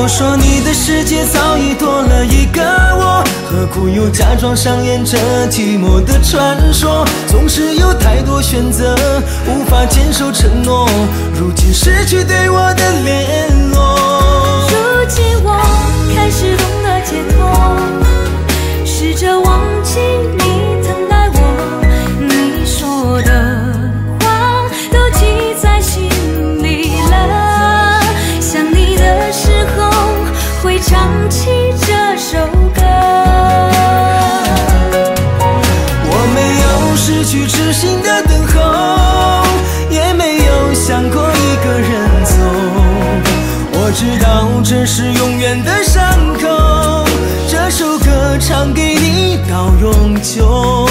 我说你的世界早已多了一个我，何苦又假装上演着寂寞的传说？总是有太多选择，无法坚守承诺。如今失去对我的联唱起这首歌。我没有失去痴心的等候，也没有想过一个人走。我知道这是永远的伤口，这首歌唱给你到永久。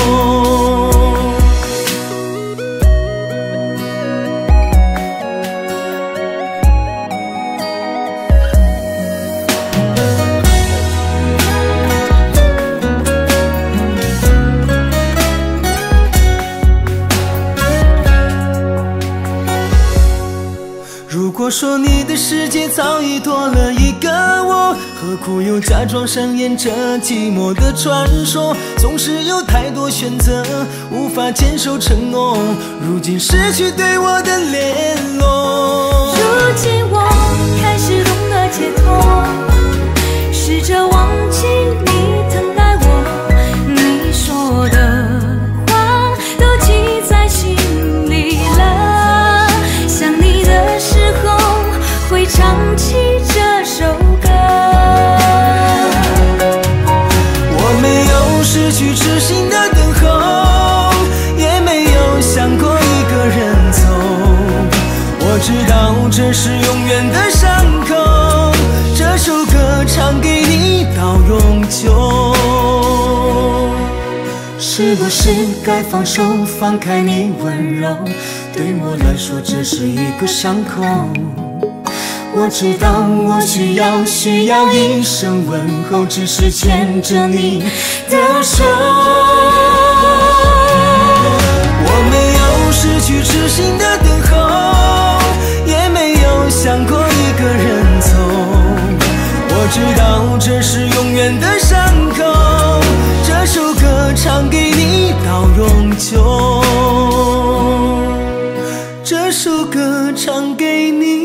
我说你的世界早已多了一个我，何苦又假装上演着寂寞的传说？总是有太多选择，无法坚守承诺。如今失去对我的联络，痴心的等候，也没有想过一个人走。我知道这是永远的伤口，这首歌唱给你到永久。是不是该放手，放开你温柔？对我来说，这是一个伤口。我知道我需要需要一声问候只是牵着你的手。我没有失去痴心的等候也没有想过一个人走。我知道这是永远的伤口这首歌唱给你到永久。这首歌唱给你